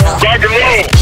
Rock and move.